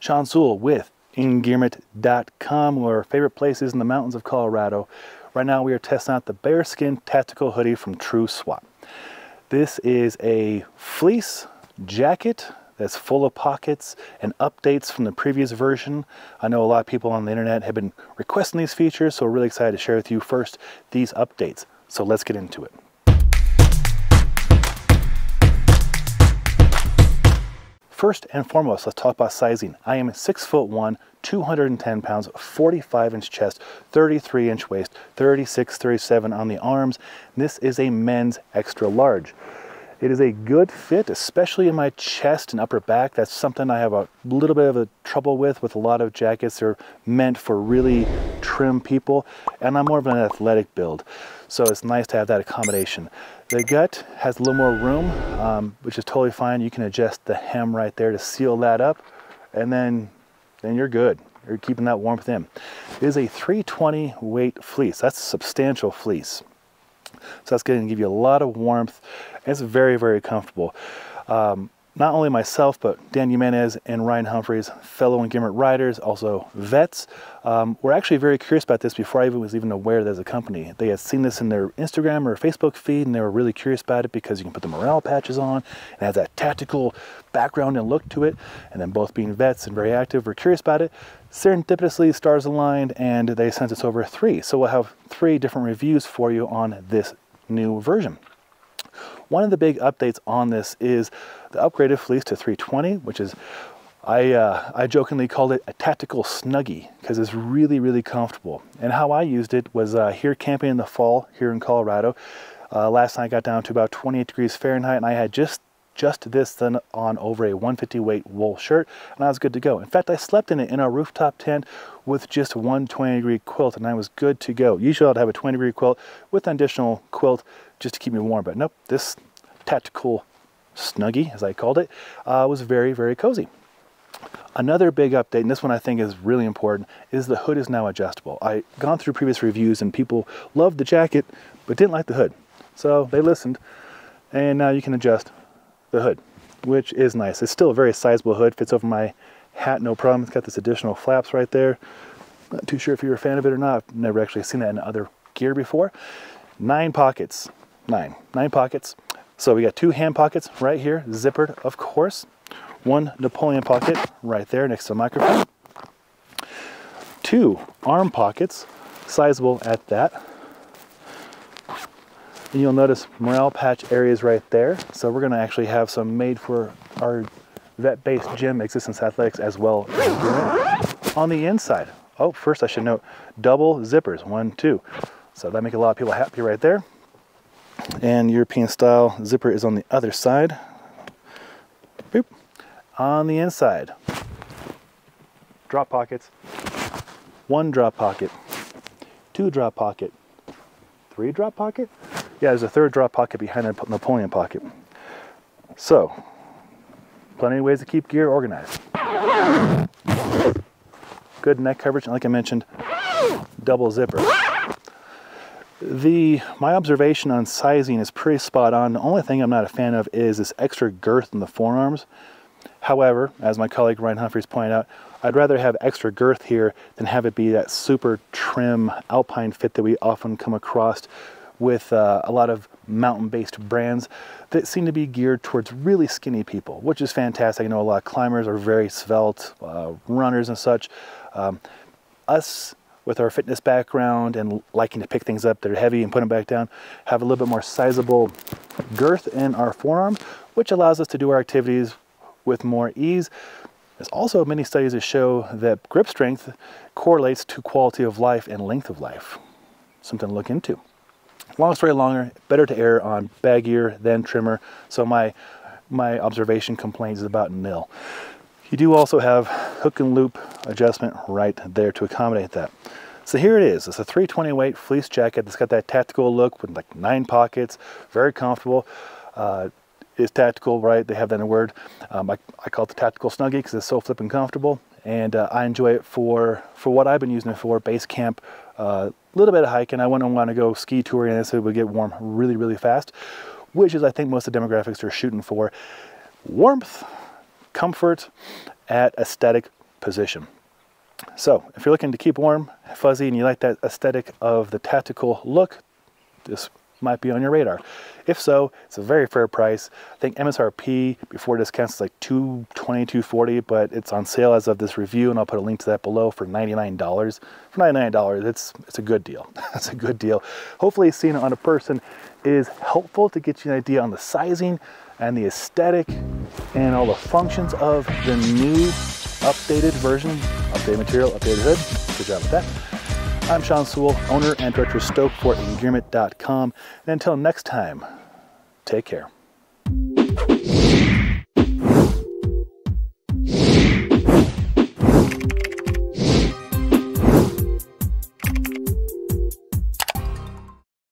Sean Sewell with engearment.com, one of our favorite places in the mountains of Colorado. Right now we are testing out the Baerskin Tactical Hoodie from True Swap. This is a fleece jacket that's full of pockets and updates from the previous version. I know a lot of people on the internet have been requesting these features, so we're really excited to share with you first these updates. So let's get into it. First and foremost, let's talk about sizing. I am six foot one, 210 pounds, 45 inch chest, 33 inch waist, 36, 37 on the arms. This is a men's extra large. It is a good fit, especially in my chest and upper back. That's something I have a little bit of a trouble with, with a lot of jackets. They're meant for really trim people, and I'm more of an athletic build. So it's nice to have that accommodation. The gut has a little more room, um, which is totally fine. You can adjust the hem right there to seal that up, and then, then you're good. You're keeping that warmth in. It is a 320 weight fleece. That's substantial fleece. So that's going to give you a lot of warmth. And It's very, very comfortable. Um, not only myself, but Dan Jimenez and Ryan Humphries, fellow Engearment riders, also vets, um, were actually very curious about this before I even was even aware there's a company. They had seen this in their Instagram or Facebook feed, and they were really curious about it because you can put the morale patches on, It has that tactical background and look to it. And then both being vets and very active, were curious about it. Serendipitously, stars aligned, and they sent us over three. So we'll have three different reviews for you on this new version. One of the big updates on this is the upgraded fleece to 320, which is I, uh, I jokingly called it a tactical snuggie because it's really, really comfortable. And how I used it was uh, here camping in the fall here in Colorado. Uh, last night I got down to about 28 degrees Fahrenheit and I had just just this then on over a 150 weight wool shirt and I was good to go. In fact, I slept in it in our rooftop tent with just one 20 degree quilt and I was good to go. Usually I'd have a 20 degree quilt with an additional quilt just to keep me warm, but nope, this tactical snuggie, as I called it, uh, was very, very cozy. Another big update, and this one I think is really important, is the hood is now adjustable. I've gone through previous reviews and people loved the jacket, but didn't like the hood. So they listened, and now you can adjust the hood, which is nice. It's still a very sizable hood, fits over my hat, no problem. It's got this additional flaps right there. Not too sure if you're a fan of it or not. I've never actually seen that in other gear before. Nine pockets, nine, nine pockets. So we got two hand pockets right here, zippered, of course. One Napoleon pocket right there next to the microphone. Two arm pockets, sizable at that. And you'll notice morale patch areas right there. So we're gonna actually have some made for our vet-based gym, Existence Athletics, as well on the inside. Oh, first I should note, double zippers, one, two. So that make a lot of people happy right there. And European style zipper is on the other side. Boop. On the inside. Drop pockets. One drop pocket. Two drop pocket. Three drop pocket? Yeah, there's a third drop pocket behind the Napoleon pocket. So, plenty of ways to keep gear organized. Good neck coverage, and like I mentioned, double zipper. The my observation on sizing is pretty spot on. The only thing I'm not a fan of is this extra girth in the forearms. However, as my colleague Ryan Humphries pointed out, I'd rather have extra girth here than have it be that super trim alpine fit that we often come across with uh, a lot of mountain-based brands that seem to be geared towards really skinny people, which is fantastic. I know a lot of climbers are very svelte, uh, runners and such. Um, us, with our fitness background and liking to pick things up that are heavy and put them back down, have a little bit more sizable girth in our forearms, which allows us to do our activities with more ease. There's also many studies that show that grip strength correlates to quality of life and length of life. Something to look into. Long story longer, better to err on baggier than trimmer. So my, my observation complaints is about nil. You do also have hook and loop adjustment right there to accommodate that. So here it is. It's a 320 weight fleece jacket that's got that tactical look with like nine pockets, very comfortable. Uh, it's tactical, right? They have that in a word. Um, I, I, call it the tactical snuggie because it's so flipping comfortable. And uh, I enjoy it for, for what I've been using it for, base camp, a uh, little bit of hiking. I wouldn't want to go ski touring and so it would get warm really, really fast, which is I think most of the demographics are shooting for. Warmth, comfort at aesthetic position. So if you're looking to keep warm, fuzzy, and you like that aesthetic of the tactical look, this might be on your radar. If so, it's a very fair price. I think MSRP before discounts is like 220 240 but it's on sale as of this review, and I'll put a link to that below for $99. For $99, it's, it's a good deal. That's a good deal. Hopefully seeing it on a person is helpful to get you an idea on the sizing and the aesthetic and all the functions of the new updated version, updated material, updated hood. Good job with that. I'm Sean Sewell, owner and director of StokeFortEndearment.com. And until next time, take care.